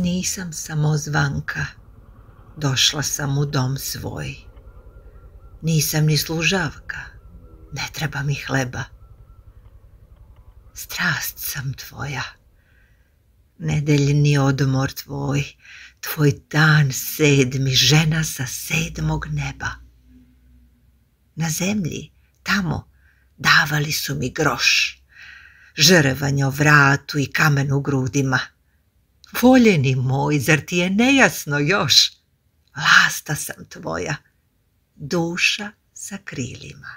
Nisam samozvanka, došla sam u dom svoj. Nisam ni služavka, ne treba mi hleba. Strast sam tvoja, nedeljni odmor tvoj, tvoj dan sedmi, žena sa sedmog neba. Na zemlji, tamo, davali su mi groš, žrvanje o vratu i kamen u grudima. Voljeni moj, zar ti je nejasno još? Lasta sam tvoja, duša sa krilima.